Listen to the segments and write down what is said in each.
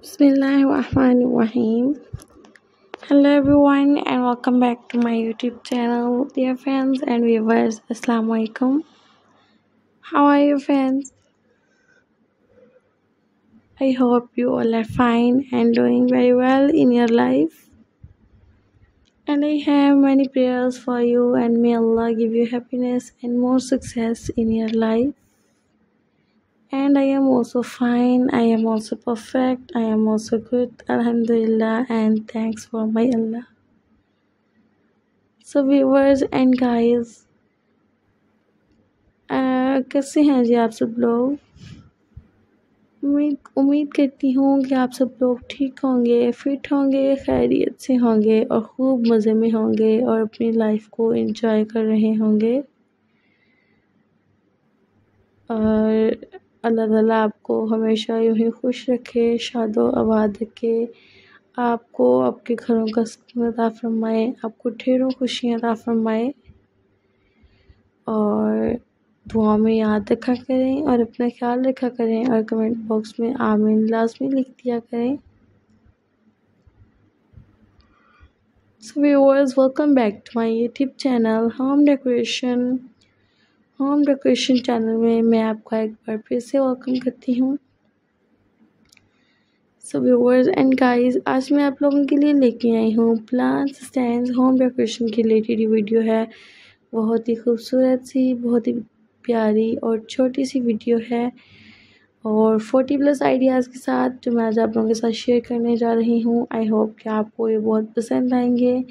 Bismillahirrahmanirrahim. Hello everyone and welcome back to my YouTube channel, dear friends and viewers. Assalamu alaikum. How are you, friends? I hope you all are fine and doing very well in your life. And I have many prayers for you, and may Allah give you happiness and more success in your life and I am also fine. I am also perfect. I am also good. Alhamdulillah and thanks for my Allah. So viewers and guys, uh, कैसे हैं जी आप सब लोग उम्मीद उम्मीद करती हूँ कि आप सब लोग ठीक होंगे फिट होंगे खैरियत से होंगे और खूब मज़े में होंगे और अपनी लाइफ को एंजॉय कर रहे होंगे और अल्लाह ताला आपको हमेशा यूँ ही खुश रखे शादो आबाद रखे। आपको आपके घरों का सुकून अता फरमाए आपको ढेरों खुशियाँ अता फरमाए। और दुआ में याद रखा करें और अपना ख्याल रखा करें और कमेंट बॉक्स में आमीन लाजमी लिख दिया करें। So viewers, welcome back to my YouTube channel Home Decoration. Home decoration channel में मैं आपका एक बार फिर से वेलकम करती हूँ। सो व्यूवर्स एंड गाइस आज मैं आप लोगों के लिए लेके आई हूँ प्लांट्स स्टैंड होम डेकोरेशन के रिलेटेड वीडियो है। बहुत ही खूबसूरत सी, बहुत ही प्यारी और छोटी सी वीडियो है। और फोर्टी प्लस आइडियाज़ के साथ जो मैं आज आप लोगों के साथ शेयर करने जा रही हूँ आई होप कि आपको ये बहुत पसंद आएँगे।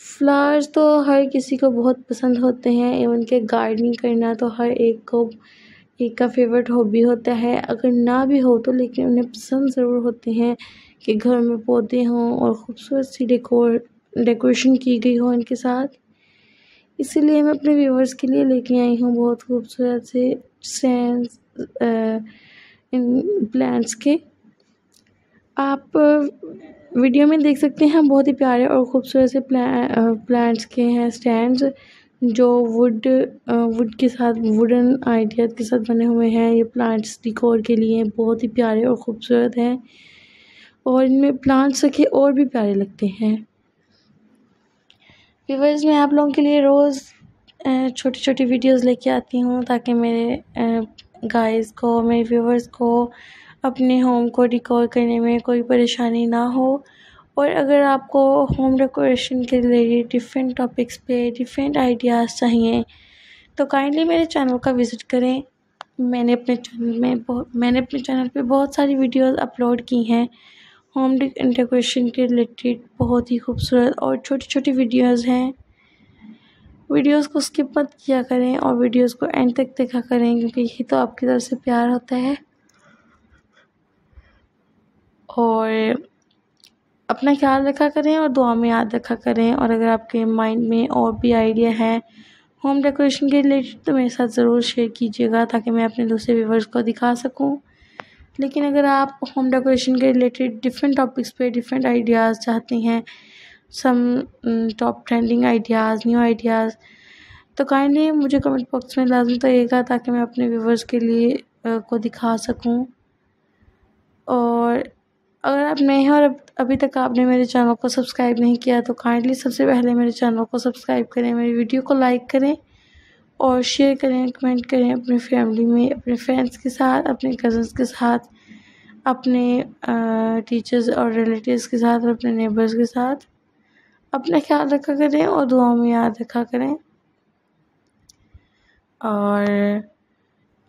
फ्लावर्स तो हर किसी को बहुत पसंद होते हैं इवन के गार्डनिंग करना तो हर एक को, एक का फेवरेट हॉबी होता है। अगर ना भी हो तो लेकिन उन्हें पसंद ज़रूर होते हैं कि घर में पौधे हों और ख़ूबसूरत सी डेकोर डेकोरेशन की गई हो इनके साथ। इसीलिए मैं अपने व्यूवर्स के लिए लेके आई हूँ बहुत खूबसूरत से सेंस इन प्लांट्स के। आप वीडियो में देख सकते हैं बहुत ही प्यारे और ख़ूबसूरत से प्ला, प्लांट्स के हैं स्टैंड्स जो वुड वुड के साथ वुडन आइडिया के साथ बने हुए हैं। ये प्लांट्स डिकोर के लिए बहुत ही प्यारे और ख़ूबसूरत हैं और इनमें प्लांट्स रखे और भी प्यारे लगते हैं। व्यूवर्स मैं आप लोगों के लिए रोज़ छोटी छोटी वीडियोस लेके आती हूँ ताकि मेरे गाइस को मेरे व्यूवर्स को अपने होम को डिकोर करने में कोई परेशानी ना हो। और अगर आपको होम डेकोरेशन के रिलेटेड डिफरेंट टॉपिक्स पे डिफरेंट आइडियाज़ चाहिए तो काइंडली मेरे चैनल का विज़िट करें। मैंने अपने चैनल में बहुत मैंने अपने चैनल पे बहुत सारी वीडियोस अपलोड की हैं। होम डेकोरेशन के रिलेटेड बहुत ही खूबसूरत और छोटी छोटी वीडियोस हैं। वीडियोस को स्किप मत किया करें और वीडियोस को एंड तक देखा करें, क्योंकि यही तो आपकी तरफ़ से प्यार होता है। और अपना ख्याल रखा करें और दुआ में याद रखा करें। और अगर आपके माइंड में और भी आइडिया है होम डेकोरेशन के रिलेटेड तो मेरे साथ ज़रूर शेयर कीजिएगा ताकि मैं अपने दूसरे व्यूवर्स को दिखा सकूँ। लेकिन अगर आप होम डेकोरेशन के रिलेटेड डिफरेंट टॉपिक्स पे डिफरेंट आइडियाज़ चाहते हैं some top trending ideas new ideas तो काइंडली मुझे कमेंट बॉक्स में लाजमी करिएगा ताकि मैं अपने व्यूवर्स के लिए को दिखा सकूँ। और अगर आप नए हैं और अभी तक आपने मेरे चैनल को सब्सक्राइब नहीं किया तो काइंडली सबसे पहले मेरे चैनल को सब्सक्राइब करें, मेरी वीडियो को लाइक करें और शेयर करें कमेंट करें अपनी फैमिली में, अपने फ्रेंड्स के साथ, अपने कज़न्स के साथ, अपने टीचर्स और रिलेटिव्स के साथ और अपने नेबर्स के साथ। अपना ख्याल रखा करें और दुआओं में याद रखा करें। और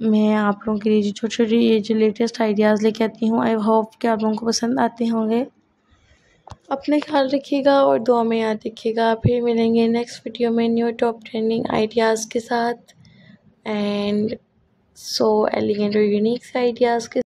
मैं आप लोगों के लिए जो छोटी छोटी ये जो लेटेस्ट आइडियाज़ लेके आती हूँ आई होप कि आप लोगों को पसंद आते होंगे। अपने ख्याल रखिएगा और दुआ में याद रखिएगा। फिर मिलेंगे नेक्स्ट वीडियो में न्यू टॉप ट्रेंडिंग आइडियाज़ के साथ। एंड सो एलिगेंट और यूनिक आइडियाज़ के